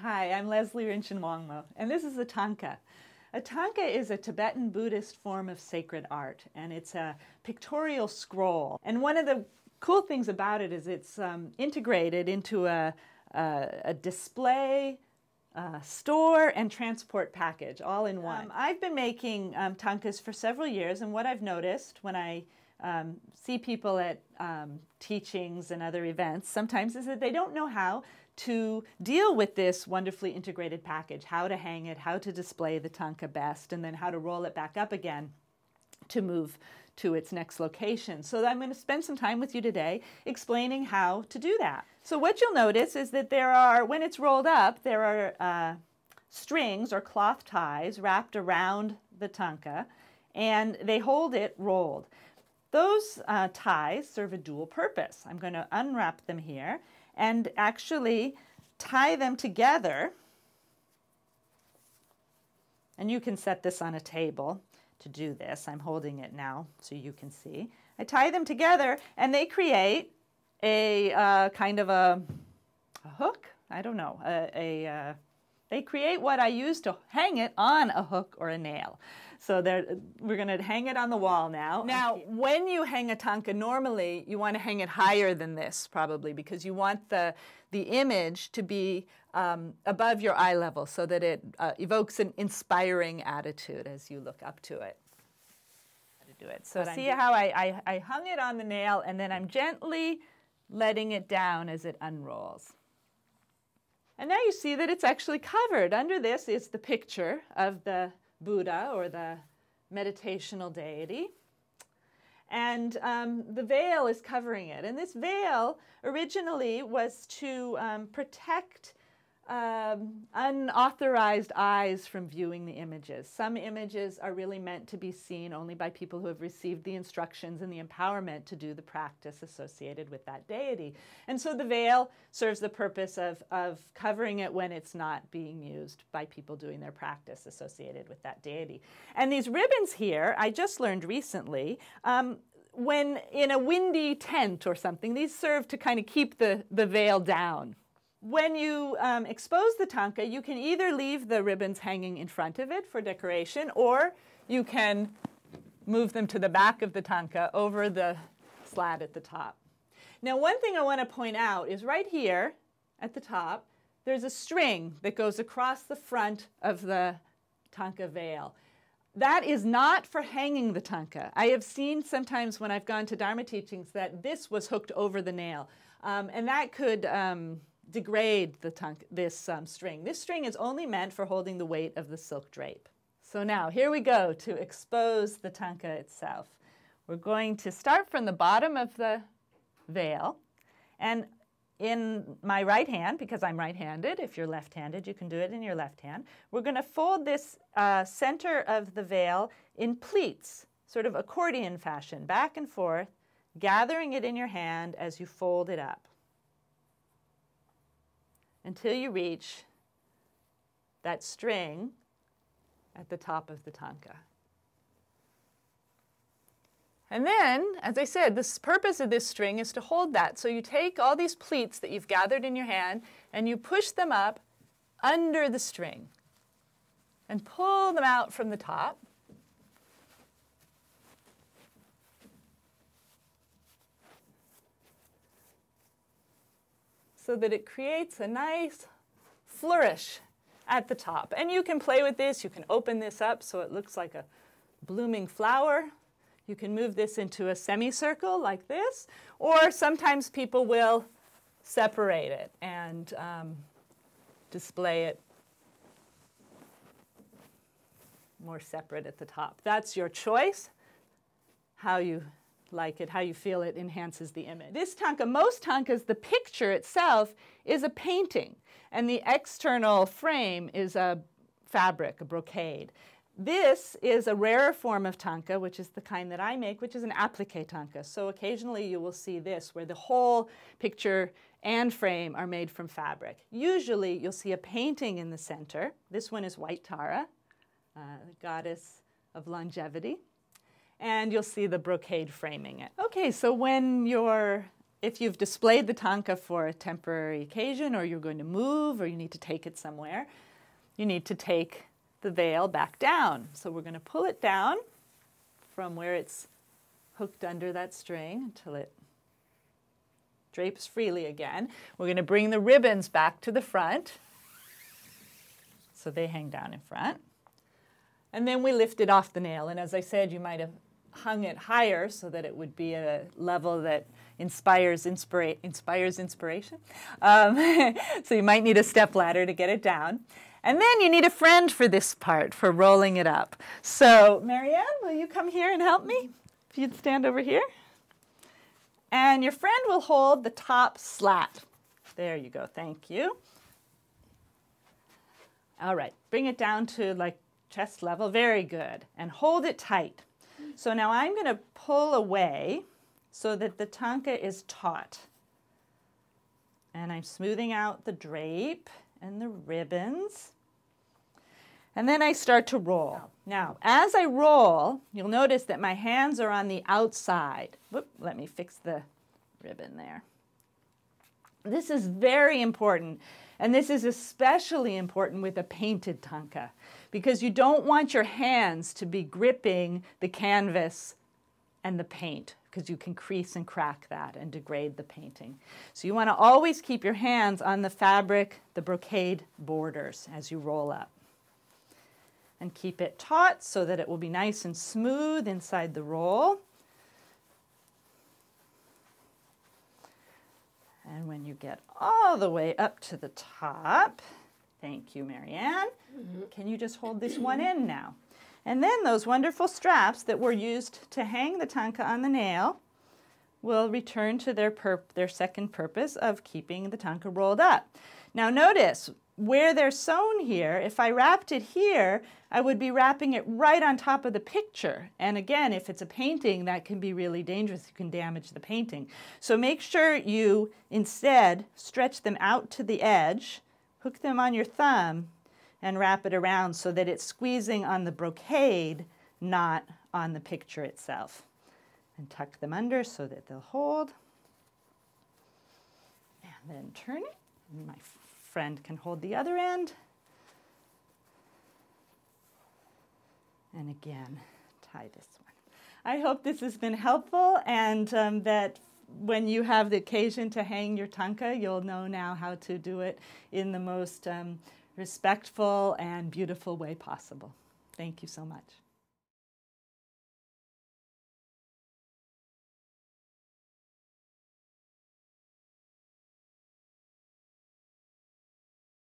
Hi, I'm Leslie Rinchen Wongmo, and this is a thangka. A thangka is a Tibetan Buddhist form of sacred art, and it's a pictorial scroll. And one of the cool things about it is it's um, integrated into a, a, a display, uh, store and transport package all in one. Um, I've been making um, thangkas for several years, and what I've noticed when I um, see people at um, teachings and other events sometimes is that they don't know how to deal with this wonderfully integrated package, how to hang it, how to display the thangka best, and then how to roll it back up again to move to its next location. So I'm going to spend some time with you today explaining how to do that. So what you'll notice is that there are, when it's rolled up, there are uh, strings or cloth ties wrapped around the thangka and they hold it rolled. Those uh, ties serve a dual purpose. I'm going to unwrap them here and actually tie them together. And you can set this on a table to do this. I'm holding it now so you can see. I tie them together and they create a uh, kind of a, a, hook. I don't know. A, a uh, they create what I use to hang it on a hook or a nail. So we're going to hang it on the wall now. Now, when you hang a thangka, normally you want to hang it higher than this, probably, because you want the, the image to be um, above your eye level so that it uh, evokes an inspiring attitude as you look up to it. How To do it. So see how I, I, I hung it on the nail, and then I'm gently letting it down as it unrolls. And now you see that it's actually covered. Under this is the picture of the Buddha or the meditational deity. And um, the veil is covering it. And this veil originally was to um, protect um, unauthorized eyes from viewing the images. Some images are really meant to be seen only by people who have received the instructions and the empowerment to do the practice associated with that deity. And so the veil serves the purpose of, of covering it when it's not being used by people doing their practice associated with that deity. And these ribbons here, I just learned recently, um, when in a windy tent or something, these serve to kind of keep the, the veil down when you um, expose the thangka, you can either leave the ribbons hanging in front of it for decoration, or you can move them to the back of the thangka over the slat at the top. Now, one thing I want to point out is right here at the top, there's a string that goes across the front of the thangka veil. That is not for hanging the thangka. I have seen sometimes when I've gone to Dharma teachings that this was hooked over the nail. Um, and that could um, degrade the this um, string. This string is only meant for holding the weight of the silk drape. So now here we go to expose the thangka itself. We're going to start from the bottom of the veil and in my right hand, because I'm right-handed, if you're left-handed, you can do it in your left hand. We're going to fold this uh, center of the veil in pleats, sort of accordion fashion, back and forth, gathering it in your hand as you fold it up until you reach that string at the top of the thangka. And then, as I said, the purpose of this string is to hold that. So you take all these pleats that you've gathered in your hand and you push them up under the string and pull them out from the top. So that it creates a nice flourish at the top. And you can play with this. You can open this up so it looks like a blooming flower. You can move this into a semicircle like this, or sometimes people will separate it and um, display it more separate at the top. That's your choice, how you like it, how you feel it enhances the image. This thangka, most thangkas, the picture itself is a painting, and the external frame is a fabric, a brocade. This is a rarer form of thangka, which is the kind that I make, which is an applique thangka. So occasionally you will see this, where the whole picture and frame are made from fabric. Usually you'll see a painting in the center. This one is White Tara, uh, the goddess of longevity and you'll see the brocade framing it. Okay, so when you're if you've displayed the thangka for a temporary occasion or you're going to move or you need to take it somewhere, you need to take the veil back down. So we're going to pull it down from where it's hooked under that string until it drapes freely again. We're going to bring the ribbons back to the front. So they hang down in front. And then we lift it off the nail. And as I said, you might have hung it higher so that it would be at a level that inspires, inspira inspires inspiration. Um, so you might need a step ladder to get it down. And then you need a friend for this part, for rolling it up. So Marianne, will you come here and help me? If you'd stand over here. And your friend will hold the top slat. There you go, thank you. All right, bring it down to like chest level, very good. And hold it tight. So now I'm going to pull away so that the thangka is taut. And I'm smoothing out the drape and the ribbons. And then I start to roll. Now, as I roll, you'll notice that my hands are on the outside. Whoop, let me fix the ribbon there. This is very important, and this is especially important with a painted thangka because you don't want your hands to be gripping the canvas and the paint because you can crease and crack that and degrade the painting. So you want to always keep your hands on the fabric, the brocade borders as you roll up. And keep it taut so that it will be nice and smooth inside the roll. And when you get all the way up to the top, thank you, Marianne, mm -hmm. can you just hold this one in now? And then those wonderful straps that were used to hang the thangka on the nail will return to their, their second purpose of keeping the thangka rolled up. Now notice, where they're sewn here, if I wrapped it here, I would be wrapping it right on top of the picture. And again, if it's a painting, that can be really dangerous. You can damage the painting. So make sure you instead stretch them out to the edge, hook them on your thumb, and wrap it around so that it's squeezing on the brocade, not on the picture itself. And tuck them under so that they'll hold. And then turn it. My friend can hold the other end. And again, tie this one. I hope this has been helpful and um, that when you have the occasion to hang your thangka, you'll know now how to do it in the most um, respectful and beautiful way possible. Thank you so much.